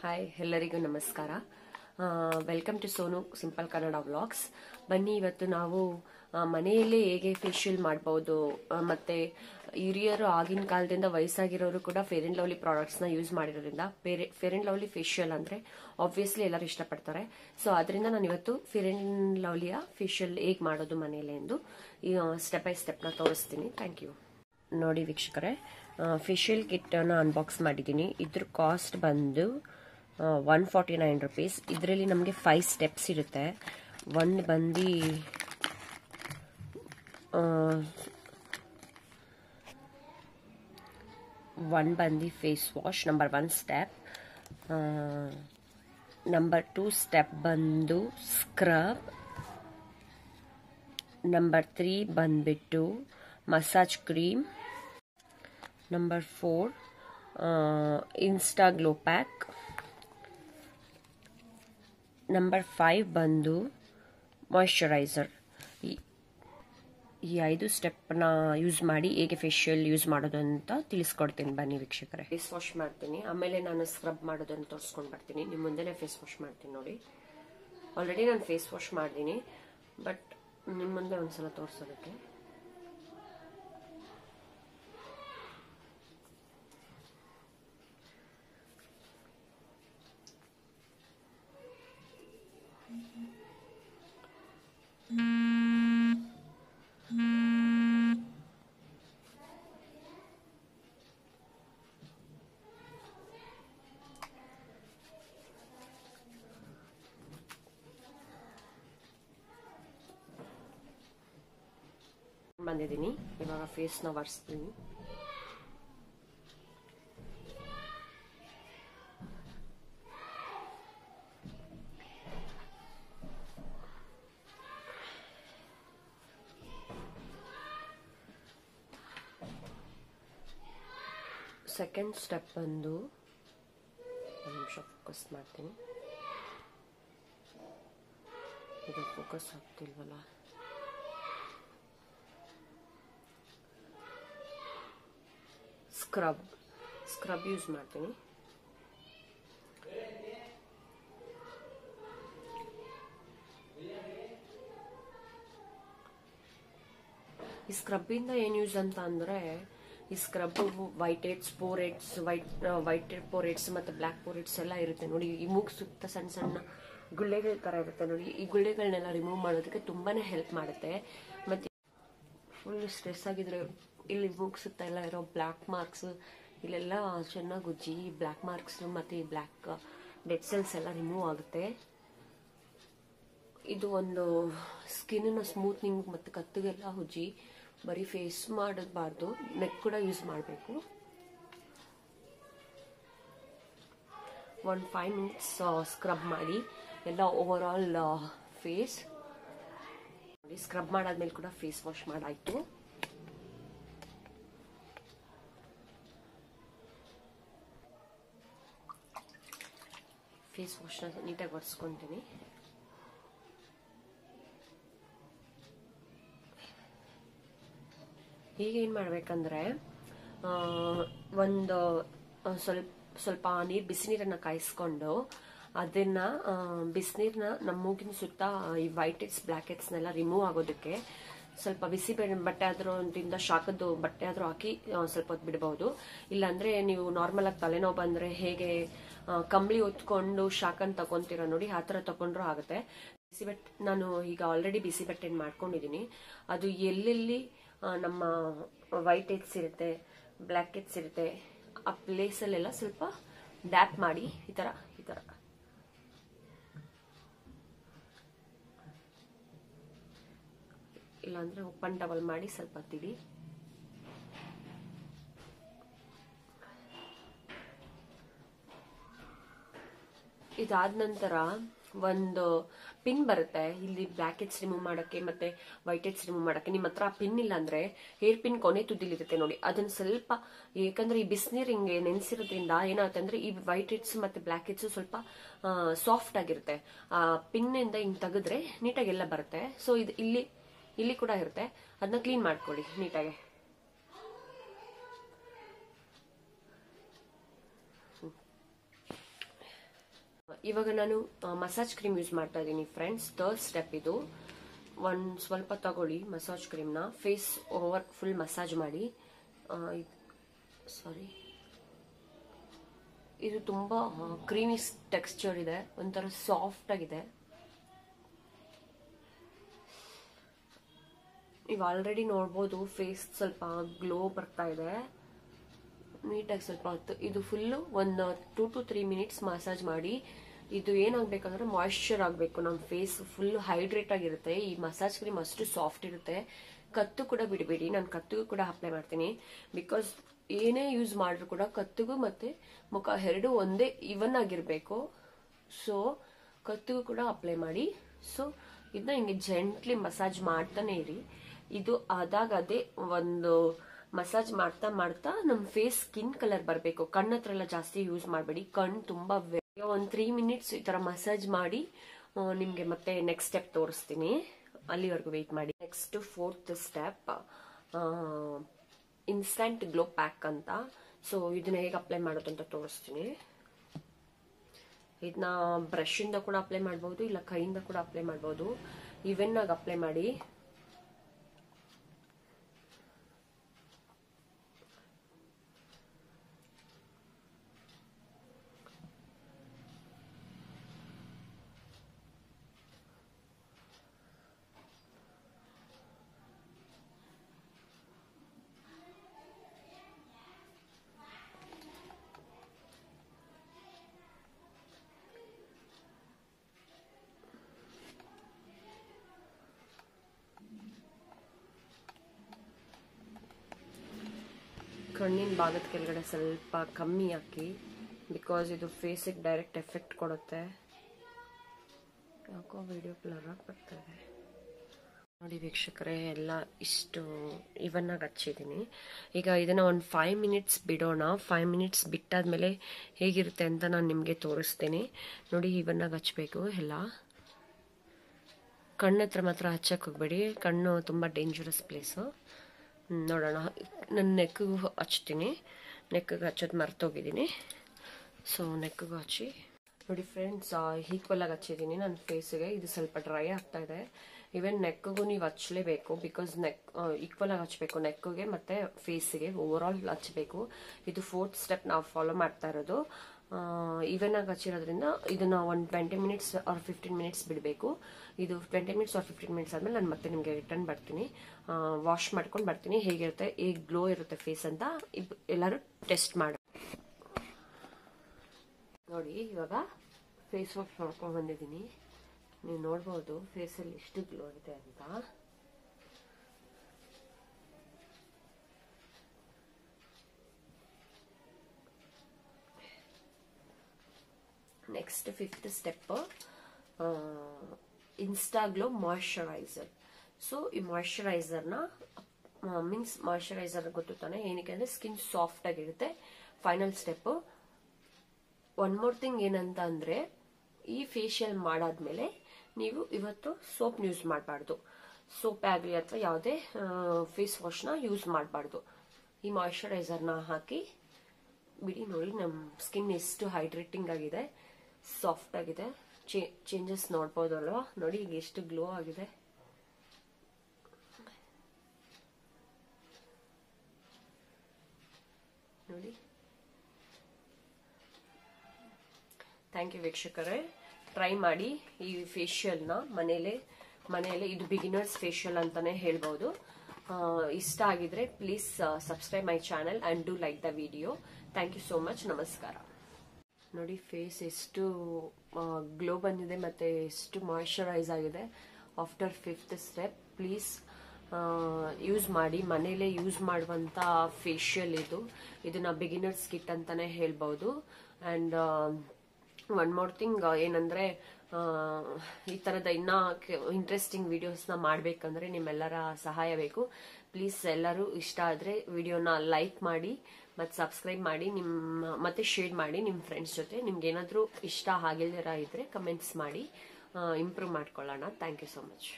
Hi ಎಲ್ಲರಿಗೂ ನಮಸ್ಕಾರ. Welcome to Sonu simple Kannada vlogs ಬನ್ನಿ, ಇವತ್ತು ನಾವು ಮನೆಯಲ್ಲೇ ಹೇಗೆ ಫೇಶಿಯಲ್ ಮಾಡ್ಬೋದು ಮತ್ತು ಹಿರಿಯರು ಆಗಿನ ಕಾಲದಿಂದ ವಯಸ್ಸಾಗಿರೋರು ಕೂಡ ಫೇರ್ ಆ್ಯಂಡ್ ಲವ್ಲಿ ಪ್ರಾಡಕ್ಟ್ಸ್ನ ಯೂಸ್ ಮಾಡಿರೋದ್ರಿಂದ ಫೇರ್ ಆ್ಯಂಡ್ ಲವ್ಲಿ ಫೇಶಿಯಲ್ ಅಂದರೆ ಆಬ್ವಿಯಸ್ಲಿ ಎಲ್ಲರೂ ಇಷ್ಟಪಡ್ತಾರೆ. ಸೊ ಅದರಿಂದ ನಾನು ಇವತ್ತು ಫೇರ್ ಆ್ಯಂಡ್ ಲವ್ಲಿಯ ಫೇಶಿಯಲ್ ಹೇಗೆ ಮಾಡೋದು ಮನೆಯಲ್ಲೇ ಎಂದು ಸ್ಟೆಪ್ ಬೈ ಸ್ಟೆಪ್ನ ತೋರಿಸ್ತೀನಿ. ಥ್ಯಾಂಕ್ ಯು ನೋಡಿ ವೀಕ್ಷಕರೇ ಫೇಶಿಯಲ್ ಕಿಟ್ಟನ್ನು ಅನ್ಬಾಕ್ಸ್ ಮಾಡಿದ್ದೀನಿ. ಇದ್ರ ಕಾಸ್ಟ್ ಬಂದು ಒನ್ ಫಾರ್ಟಿ ನೈನ್ ರುಪೀಸ್ ಇದರಲ್ಲಿ ನಮಗೆ ಫೈವ್ ಸ್ಟೆಪ್ಸ್ ಇರುತ್ತೆ. ಒಂದು ಬಂದು ಒನ್ ಬಂದು face wash number one step number two step ಬಂದು ಸ್ಕ್ರಬ್ ನಂಬರ್ ತ್ರೀ ಬಂದ್ಬಿಟ್ಟು massage cream number four insta glow pack number five ಬಂದು ಮಾಯಿಶ್ಚರೈಸರ್ ಈ ಐದು ಸ್ಟೆಪ್ನ ಯೂಸ್ ಮಾಡಿ ಹೇಗೆ ಫೇಶಿಯಲ್ ಯೂಸ್ ಮಾಡೋದು ಅಂತ ತಿಳಿಸ್ಕೊಡ್ತೀನಿ ಬನ್ನಿ ವೀಕ್ಷಕರೇ. ಫೇಸ್ ವಾಶ್ ಮಾಡ್ತೀನಿ. ಆಮೇಲೆ ನಾನು ಸ್ಕ್ರಬ್ ಮಾಡೋದನ್ನು ತೋರಿಸ್ಕೊಂಡು ಬರ್ತೀನಿ. ನಿಮ್ಮ ಮುಂದೆನೇ ಫೇಸ್ ವಾಶ್ ಮಾಡ್ತೀನಿ ನೋಡಿ. ಆಲ್ರೆಡಿ ನಾನು ಫೇಸ್ ವಾಶ್ ಮಾಡಿದ್ದೀನಿ ಬಟ್ ನಿಮ್ಮ ಮುಂದೆ ಒಂದ್ಸಲ ತೋರಿಸೋದಕ್ಕೆ. ಬಂದಿದ್ದೀನಿ ಇವಾಗ ಫೇಸ್ನ ಒರೆಸ್ತೀನಿ ಸೆಕೆಂಡ್ ಸ್ಟೆಪ್ ಬಂದು ಒಂದು ನಿಮಿಷ ಫೋಕಸ್ ಮಾಡ್ತೀನಿ. ಇದು ಫೋಕಸ್ ಆಗ್ತಿಲ್ವಲ್ಲ? ಸ್ಕ್ರಬ್ ಸ್ಕ್ರಬ್ ಯೂಸ್ ಮಾಡ್ತೀನಿ. ಈ ಸ್ಕ್ರಬ್ಬಿಂದ ಏನು ಯೂಸ್ ಅಂತ ಅಂದರೆ ಈ scrub white heads pore heads white white ಪೋರೇಟ್ಸ್ ಮತ್ತು ಬ್ಲ್ಯಾಕ್ ಪೋರೇಟ್ಸ್ ಎಲ್ಲ ಇರುತ್ತೆ ನೋಡಿ. ಈ ಮೂಗು ಸುತ್ತ ಸಣ್ಣ ಸಣ್ಣ ಗುಳ್ಳೆಗಳ ಥರ ಇರುತ್ತೆ ನೋಡಿ. ಈ ಗುಳ್ಳೆಗಳನ್ನೆಲ್ಲ ರಿಮೂವ್ ಮಾಡೋದಕ್ಕೆ ತುಂಬಾ ಹೆಲ್ಪ್ ಮಾಡುತ್ತೆ. ಮತ್ತು ಫುಲ್ ಸ್ಟ್ರೆಸ್ ಆಗಿದ್ರೆ ಇಲ್ಲಿ ಮೂಗು ಸುತ್ತ ಎಲ್ಲ ಇರೋ ಬ್ಲ್ಯಾಕ್ ಮಾರ್ಕ್ಸ್ ಇಲ್ಲೆಲ್ಲ ಚೆನ್ನಾಗಿ ಉಜ್ಜಿ ಬ್ಲ್ಯಾಕ್ ಮಾರ್ಕ್ಸ್ ಮತ್ತು ಈ ಬ್ಲ್ಯಾಕ್ ಡೆಡ್ ಸೆಲ್ಸ್ ಎಲ್ಲ ರಿಮೂವ್ ಆಗುತ್ತೆ. ಇದು ಒಂದು ಸ್ಕಿನ್ನ ಸ್ಮೂತ್ನಿಂಗ್ ಮತ್ತು ಕತ್ತಿಗೆಲ್ಲ ಉಜ್ಜಿ ಬರೀ ಫೇಸ್ ಮಾಡಬಾರ್ದು ನೆಕ್ ಕೂಡ ಯೂಸ್ ಮಾಡಬೇಕು. ಒಂದು ಫೈವ್ ಮಿನಿಟ್ಸ್ ಸ್ಕ್ರಬ್ ಮಾಡಿ, ಎಲ್ಲ ಓವರ್ ಆಲ್ ಫೇಸ್ ಸ್ಕ್ರಬ್ ಮಾಡಾದ್ಮೇಲೆ ಕೂಡ ಫೇಸ್ ವಾಶ್ ಮಾಡಾಯ್ತು. ಫೇಸ್ ವಾಶ್ನ ನೀಟಾಗಿ ಒರೆಸ್ಕೊತೀನಿ. ಈಗ ಏನು ಮಾಡ್ಬೇಕಂದ್ರೆ ಒಂದು ಸ್ವಲ್ಪ ಸ್ವಲ್ಪ ನೀರು ಬಿಸಿ ನೀರನ್ನು ಕಾಯಿಸ್ಕೊಂಡು ಅದನ್ನ ಬಿಸಿನೀರನ್ನ ನಮ್ಮ ಮೂಗಿನ ಸುತ್ತ, ಈ ವೈಟ್ ಹೆಡ್ಸ್ ಬ್ಲ್ಯಾಕ್ ಹೆಡ್ಸ್ನೆಲ್ಲ ರಿಮೂವ್ ಆಗೋದಕ್ಕೆ ಸ್ವಲ್ಪ ಬಿಸಿ ಬಟ್ಟೆ ಆದ್ರಿಂದ ಶಾಖದ್ದು ಬಟ್ಟೆ ಆದ್ರೂ ಹಾಕಿ ಸ್ವಲ್ಪ ಹೊತ್ತು ಬಿಡಬಹುದು ಇಲ್ಲಾಂದ್ರೆ ನೀವು ನಾರ್ಮಲ್ ಆಗಿ ತಲೆನೋವು ಬಂದ್ರೆ ಹೇಗೆ ಕಂಬಳಿ ಹೊತ್ಕೊಂಡು ಶಾಖನ್ ತಗೊಂತೀರ ನೋಡಿ, ಆ ಥರ ತಗೊಂಡ್ರು ಆಗುತ್ತೆ. ಬಿಸಿ ಬಟ್ಟೆ ನಾನು ಈಗ ಆಲ್ರೆಡಿ ಬಿಸಿ ಬಟ್ಟೆ ಮಾಡ್ಕೊಂಡಿದ್ದೀನಿ ಅದು ಎಲ್ಲೆಲ್ಲಿ ನಮ್ಮ ವೈಟ್ ಎಗ್ಸ್ ಇರುತ್ತೆ ಬ್ಲ್ಯಾಕ್ ಎಗ್ಸ್ ಇರುತ್ತೆ. ಆ ಪ್ಲೇಸಲ್ಲೆಲ್ಲ ಸ್ವಲ್ಪ ಡ್ಯಾಪ್ ಮಾಡಿ, ಈ ಥರ ಈ ಥರ ಇಲ್ಲಾಂದ್ರೆ ಓಪನ್ ಟವಲ್ ಮಾಡಿ ಸ್ವಲ್ಪ ತಿಳಿ ಇದಾದ ನಂತರ ಒಂದು ಪಿನ್ ಬರುತ್ತೆ. ಇಲ್ಲಿ ಬ್ಲ್ಯಾಕ್ ಹೆಡ್ಸ್ ರಿಮೂವ್ ಮಾಡಕ್ಕೆ ಮತ್ತೆ ವೈಟ್ ಹೆಡ್ಸ್ ರಿಮೂವ್ ಮಾಡೋಕೆ. ನಿಮ್ಮ ಹತ್ರ ಪಿನ್ ಇಲ್ಲ ಅಂದ್ರೆ ಹೇರ್ ಪಿನ್ ಕೊನೆ ತುದಿಲಿರುತ್ತೆ ನೋಡಿ. ಅದನ್ನ ಸ್ವಲ್ಪ ಯಾಕಂದ್ರೆ ಈ ಬಿಸಿನೀರ್ ಹಿಂಗೆ ನೆನೆಸಿರೋದ್ರಿಂದ ಏನಾಗುತ್ತೆ ಅಂದ್ರೆ ಈ ವೈಟ್ ಹೆಡ್ಸ್ ಮತ್ತೆ ಬ್ಲ್ಯಾಕ್ ಹೆಡ್ಸ್ ಸ್ವಲ್ಪ ಸಾಫ್ಟ್ ಆಗಿರುತ್ತೆ. ಆ ಪಿನ್ ಇಂದ ಹಿಂಗ್ ತೆಗೆದ್ರೆ ನೀಟಾಗಿ ಎಲ್ಲ ಬರುತ್ತೆ. ಸೊ ಇದು ಇಲ್ಲಿ ಇಲ್ಲಿ ಕೂಡ ಇರುತ್ತೆ. ಅದನ್ನ ಕ್ಲೀನ್ ಮಾಡ್ಕೊಳ್ಳಿ ನೀಟಾಗಿ. ಇವಾಗ ನಾನು ಮಸಾಜ್ ಕ್ರೀಮ್ ಯೂಸ್ ಮಾಡ್ತಾ ಇದ್ದೀನಿ ಫ್ರೆಂಡ್ಸ್ ಥರ್ಡ್ ಸ್ಟೆಪ್ ಇದು. ಒಂದು ಸ್ವಲ್ಪ ತಗೊಳ್ಳಿ ಮಸಾಜ್ ಕ್ರೀಮ್ನ ಫೇಸ್ ಓವರ್ ಫುಲ್ ಮಸಾಜ್ ಮಾಡಿ. ಸಾರಿ ಇದು ತುಂಬ ಕ್ರೀಮಿ ಟೆಕ್ಸ್ಚರ್ ಇದೆ. ಒಂಥರ ಸಾಫ್ಟ್ ಆಗಿದೆ. ನೀವು ಆಲ್ರೆಡಿ ನೋಡ್ಬೋದು ಫೇಸ್ ಸ್ವಲ್ಪ ಗ್ಲೋ ಬರ್ತಾ ಇದೆ. ನೀಟಾಗಿ ಸ್ವಲ್ಪ ಹೊತ್ತು ಇದು ಫುಲ್ಲು ಒಂದು two to three minutes massage ಮಾಡಿ. ಇದು ಏನಾಗಬೇಕಂದ್ರೆ ಮಾಯಿಶ್ಚರ್ ಆಗಬೇಕು. ನಮ್ಮ ಫೇಸ್ ಫುಲ್ ಹೈಡ್ರೇಟ್ ಆಗಿರುತ್ತೆ. ಈ ಮಸಾಜ್ ಕ್ರೀಮ್ ಅಷ್ಟು ಸಾಫ್ಟ್ ಇರುತ್ತೆ. ಕತ್ತು ಕೂಡ ಬಿಡಬೇಡಿ. ನಾನು ಕತ್ತಿಗೂ ಕೂಡ ಅಪ್ಲೈ ಮಾಡ್ತೀನಿ. ಬಿಕಾಸ್ ಏನೇ ಯೂಸ್ ಮಾಡಿದ್ರು ಕೂಡ ಕತ್ತಿಗೂ ಮತ್ತೆ ಮುಖ ಎರಡು ಒಂದೇ ಇವನ್ ಆಗಿರಬೇಕು. ಸೊ ಕತ್ತಿಗೂ ಕೂಡ ಅಪ್ಲೈ ಮಾಡಿ. ಸೊ ಇದನ್ನ ಹಿಂಗೆ ಜೆಂಟ್ಲಿ ಮಸಾಜ್ ಮಾಡ್ತಾನೆ ಇರಿ. ಇದು ಆದಾಗ ಅದೇ ಒಂದು ಮಸಾಜ್ ಮಾಡ್ತಾ ಮಾಡ್ತಾ ನಮ್ಮ ಫೇಸ್ ಸ್ಕಿನ್ ಕಲರ್ ಬರಬೇಕು. ಕಣ್ಣತ್ರ ಎಲ್ಲ ಜಾಸ್ತಿ ಯೂಸ್ ಮಾಡಬೇಡಿ. ಕಣ್ಣು ತುಂಬಾ ಒಂದು ತ್ರೀ ಮಿನಿಟ್ಸ್ ಈ ತರ ಮಸಾಜ್ ಮಾಡಿ ನಿಮಗೆ ಮತ್ತೆ ನೆಕ್ಸ್ಟ್ ಸ್ಟೆಪ್ ತೋರಿಸ್ತೀನಿ. ಅಲ್ಲಿವರೆಗೂ ವೆಯ್ಟ್ ಮಾಡಿ. Next fourth step instant glow pack ಅಂತ. ಸೊ ಇದನ್ನ ಹೇಗೆ ಅಪ್ಲೈ ಮಾಡೋದು ಅಂತ ತೋರಿಸ್ತೀನಿ. ಇದನ್ನ ಬ್ರಷ್ ಇಂದ ಕೂಡ ಅಪ್ಲೈ ಮಾಡ್ಬೋದು, ಇಲ್ಲ ಕೈಯಿಂದ ಕೂಡ ಅಪ್ಲೈ ಮಾಡ್ಬೋದು. ಆಗಿ ಅಪ್ಲೈ ಮಾಡಿ. ಕಣ್ಣಿನ ಭಾಗದ ಕೆಳಗಡೆ ಸ್ವಲ್ಪ ಕಮ್ಮಿ ಹಾಕಿ ಬಿಕಾಸ್ ಇದು ಫೇಸಿಗೆ ಡೈರೆಕ್ಟ್ ಎಫೆಕ್ಟ್ ಕೊಡುತ್ತೆ. ಯಾಕೋ ವಿಡಿಯೋ ಬ್ಲರ್ ಆಗಿ ಬರ್ತಾ ಇದೆ. ನೋಡಿ ವೀಕ್ಷಕರೇ, ಎಲ್ಲ ಇಷ್ಟು ಇವನ್ನಾಗಿ ಹಚ್ಚಿದ್ದೀನಿ. ಈಗ ಇದನ್ನು ಒಂದು ಫೈವ್ ಮಿನಿಟ್ಸ್ ಬಿಡೋಣ. ಫೈವ್ ಮಿನಿಟ್ಸ್ ಬಿಟ್ಟಾದಮೇಲೆ ಹೇಗಿರುತ್ತೆ ಅಂತ ನಾನು ನಿಮಗೆ ತೋರಿಸ್ತೀನಿ. ನೋಡಿ ಇವನ್ನಾಗಿ ಹಚ್ಚಬೇಕು ಎಲ್ಲ. ಕಣ್ಣತ್ರ ಮಾತ್ರ ಹಚ್ಚಕ್ಕೆ ಹೋಗ್ಬೇಡಿ. ಕಣ್ಣು ತುಂಬ ಡೇಂಜರಸ್ ಪ್ಲೇಸು ನೋಡೋಣ. ನನ್ನ ನೆಕ್ಕಿಗೂ ಹಚ್ತೀನಿ. ನೆಕ್ಕಿಗೆ ಹಚ್ಚೋದು ಮರ್ತೋಗಿದ್ದೀನಿ. ಸೊ ನೆಕ್ಕಿಗೂ ಹಚ್ಚಿ. ನೋಡಿ ಫ್ರೆಂಡ್ಸ್ ಈಕ್ವಲ್ ಆಗಿ ಹಚ್ಚಿದ್ದೀನಿ ನನ್ನ ಫೇಸಿಗೆ ಇದು ಸ್ವಲ್ಪ ಡ್ರೈ ಆಗ್ತಾ ಇದೆ. ಈವನ್ ನೆಕ್ಕಿಗೂ ನೀವು ಹಚ್ಚಲೇಬೇಕು ಬಿಕಾಸ್ ನೆಕ್ ಈಕ್ವಲ್ ಆಗಿ ಹಚ್ಚಬೇಕು ನೆಕ್ಕಿಗೆ ಮತ್ತು ಫೇಸಿಗೆ ಓವರ್ ಆಲ್ ಹಚ್ಚಬೇಕು ಇದು ಫೋರ್ತ್ ಸ್ಟೆಪ್ ನಾವು ಫಾಲೋ ಮಾಡ್ತಾ ಇರೋದು. ಈವನ್ ಆಗಿ ಹಚ್ಚಿರೋದ್ರಿಂದ ಇದನ್ನ ಒಂದು twenty minutes or fifteen minutes ಬಿಡಬೇಕು. ಇದು twenty minutes or fifteen minutes ಆದ್ಮೇಲೆ ನಾನು ಮತ್ತೆ ನಿಮಗೆ ರಿಟರ್ನ್ ಬರ್ತೀನಿ. ವಾಶ್ ಮಾಡ್ಕೊಂಡು ಬರ್ತೀನಿ. ಹೇಗಿರುತ್ತೆ, ಹೇಗೆ ಗ್ಲೋ ಇರುತ್ತೆ ಫೇಸ್ ಅಂತ ಎಲ್ಲರೂ ಟೆಸ್ಟ್ ಮಾಡಿ. ನೋಡಿ, ಇವಾಗ ಫೇಸ್ ವಾಶ್ ಮಾಡ್ಕೊಂಡು ಬಂದಿದ್ದೀನಿ. ನೀವು ನೋಡ್ಬೋದು ಫೇಸಲ್ಲಿ ಎಷ್ಟು ಗ್ಲೋ ಇದೆ ಅಂತ. Next fifth step insta glow moisturiser so ಈ ಮಾಯಶ್ಚರೈಸರ್ನ ಮೀನ್ಸ್ ಮಾಯಶ್ಚರೈಸರ್ ಗೊತ್ತು ತಾನೆ? ಏನಕ್ಕೆ ಅಂದರೆ ಸ್ಕಿನ್ ಸಾಫ್ಟ್ ಆಗಿರುತ್ತೆ. Final step one more thing ಏನಂತ ಅಂದರೆ, ಈ ಫೇಶಿಯಲ್ ಮಾಡಾದ್ಮೇಲೆ ನೀವು ಇವತ್ತು ಸೋಪ್ ಯೂಸ್ ಮಾಡಬಾರ್ದು. ಸೋಪ್ ಆಗಲಿ ಅಥವಾ ಯಾವುದೇ ಫೇಸ್ ವಾಶ್ನ ಯೂಸ್ ಮಾಡಬಾರ್ದು. ಈ ಮಾಯಶ್ಚರೈಸರ್ನ ಹಾಕಿ, ಬಿಡಿ ನೋಡಿ ನಮ್ಮ ಸ್ಕಿನ್ ಎಷ್ಟು ಹೈಡ್ರೇಟಿಂಗ್ ಆಗಿದೆ. ಸಾಫ್ಟ್ ಆಗಿದೆ. ಚೇಂಜಸ್ ನೋಡ್ಬೋದಲ್ವಾ? ನೋಡಿ, ಈಗ ಎಷ್ಟು ಗ್ಲೋ ಆಗಿದೆ. ನೋಡಿ. ಥ್ಯಾಂಕ್ ಯು ವೀಕ್ಷಕರೇ. ಟ್ರೈ ಮಾಡಿ ಈ ಫೇಶಿಯಲ್ನ ಮನೇಲೆ ಮನೆಯಲ್ಲೇ ಇದು ಬಿಗಿನರ್ಸ್ ಫೇಶಿಯಲ್ ಅಂತಾನೆ ಹೇಳ್ಬೋದು. ಇಷ್ಟ ಆಗಿದ್ರೆ please subscribe my channel and do like the video thank you so much ನಮಸ್ಕಾರ. ನೋಡಿ ಫೇಸ್ ಎಷ್ಟು ಗ್ಲೋ ಬಂದಿದೆ ಮತ್ತೆ ಎಷ್ಟು ಮಾಯಶ್ಚರೈಸ್ ಆಗಿದೆ. After fifth step please use ಮಾಡಿ, ಮನೇಲೆ ಯೂಸ್ ಮಾಡುವಂತ ಫೇಶಿಯಲ್ ಇದು. ಇದನ್ನ ಬಿಗಿನರ್ಸ್ ಕಿಟ್ ಅಂತಾನೆ ಹೇಳ್ಬೋದು. ಅಂಡ್ ಒನ್ ಮೋರ್ ಥಿಂಗ್ ಏನಂದ್ರೆ ಈ ತರದ ಇನ್ನ ಇಂಟ್ರೆಸ್ಟಿಂಗ್ ವಿಡಿಯೋಸ್ನ ಮಾಡ್ಬೇಕಂದ್ರೆ ನಿಮ್ಮೆಲ್ಲರ ಸಹಾಯ ಬೇಕು. ಪ್ಲೀಸ್ ಎಲ್ಲರೂ ಇಷ್ಟ ಆದ್ರೆ ವಿಡಿಯೋನ ಲೈಕ್ ಮಾಡಿ ಮತ್ತೆ ಸಬ್ಸ್ಕ್ರೈಬ್ ಮಾಡಿ ನಿಮ್ಮ ಮತ್ತೆ ಶೇರ್ ಮಾಡಿ ನಿಮ್ಮ ಫ್ರೆಂಡ್ಸ್ ಜೊತೆ. ನಿಮ್ಗೆ ಏನಾದರೂ ಇಷ್ಟ ಆಗಿಲ್ದಿರ ಇದ್ರೆ ಕಮೆಂಟ್ಸ್ ಮಾಡಿ ಇಂಪ್ರೂವ್ ಮಾಡ್ಕೊಳ್ಳೋಣ. Thank you so much